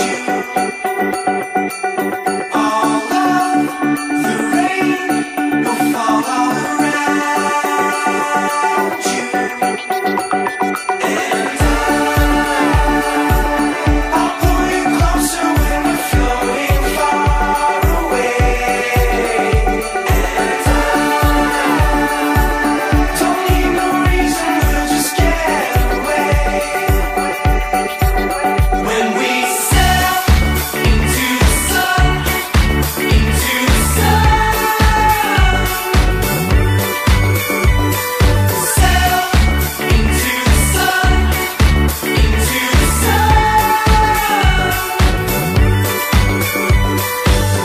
you.